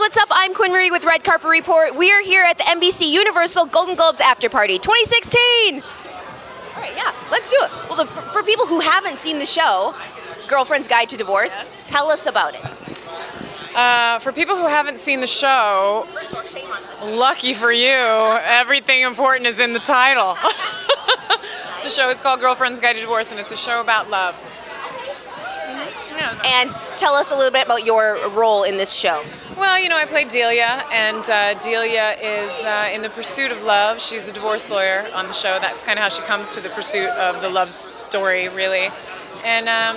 what's up? I'm Quinn Marie with Red Carpet Report. We are here at the NBC Universal Golden Globes After Party 2016. All right, yeah, let's do it. Well, the, for, for people who haven't seen the show, Girlfriend's Guide to Divorce, tell us about it. Uh, for people who haven't seen the show, First of all, shame on us. lucky for you, everything important is in the title. the show is called Girlfriend's Guide to Divorce, and it's a show about love. Yeah. And tell us a little bit about your role in this show. Well, you know, I played Delia, and uh, Delia is uh, in the pursuit of love. She's the divorce lawyer on the show. That's kind of how she comes to the pursuit of the love story, really. And um,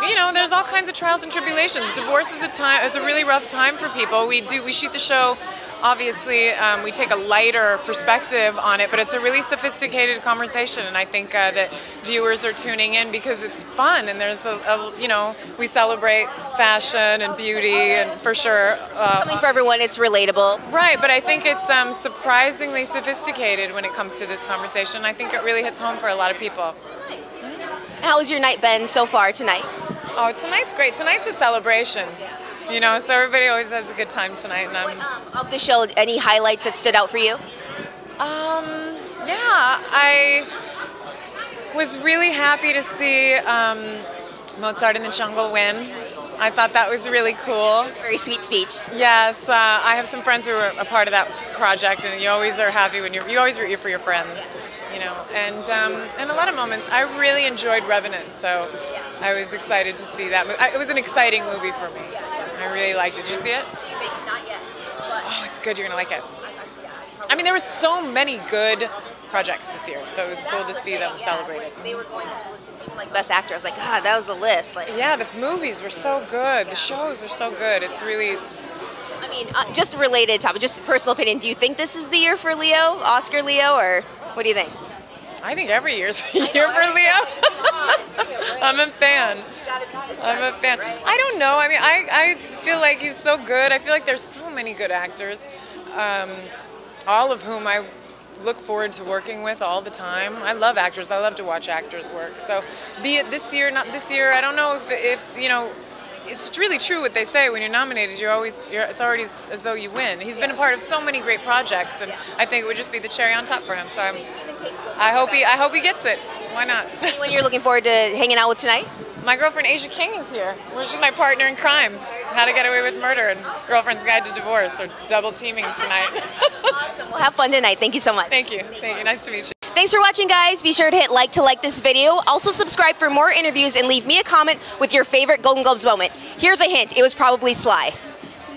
you know, there's all kinds of trials and tribulations. Divorce is a time is a really rough time for people. We do we shoot the show. Obviously, um, we take a lighter perspective on it, but it's a really sophisticated conversation, and I think uh, that viewers are tuning in because it's fun, and there's a, a you know we celebrate fashion and beauty, and for sure. Uh, Something for everyone, it's relatable. Right, but I think it's um, surprisingly sophisticated when it comes to this conversation. I think it really hits home for a lot of people. How's your night been so far tonight? Oh, tonight's great. Tonight's a celebration. You know, so everybody always has a good time tonight, and I'm. Of the show, any highlights that stood out for you? Um, yeah, I was really happy to see um, Mozart in the Jungle win. I thought that was really cool. Very sweet speech. Yes, uh, I have some friends who are a part of that project, and you always are happy when you're, you always root for your friends, you know. And um, in a lot of moments, I really enjoyed Revenant, so I was excited to see that. It was an exciting movie for me. I really liked it. Did you see it? Not yet. Oh, it's good. You're gonna like it. I mean, there were so many good projects this year, so it was cool to see them celebrated. They were going through the list of people like best actor. I was like, God, that was a list. Like, Yeah, the movies were so good. The shows are so good. It's really I mean, uh, just related topic, just personal opinion. Do you think this is the year for Leo, Oscar Leo, or what do you think? I think every year's a year for Leo. I'm a fan. I'm a fan. I don't know. I mean, I, I feel like he's so good. I feel like there's so many good actors, um, all of whom I look forward to working with all the time. I love actors. I love to watch actors work. So, be it this year, not this year, I don't know if, if you know. It's really true what they say. When you're nominated, you're always, you're, it's already as, as though you win. He's been a part of so many great projects, and I think it would just be the cherry on top for him. So I'm, I hope he, I hope he gets it. Why not? Anyone you're looking forward to hanging out with tonight? My girlfriend Aja King is here. She's my partner in crime. How to Get Away with Murder and Girlfriend's Guide to Divorce are double teaming tonight. Awesome. Well, have fun tonight. Thank you so much. Thank you. Thank you. Nice to meet you. Thanks for watching, guys. Be sure to hit like to like this video. Also, subscribe for more interviews and leave me a comment with your favorite Golden Globes moment. Here's a hint it was probably Sly.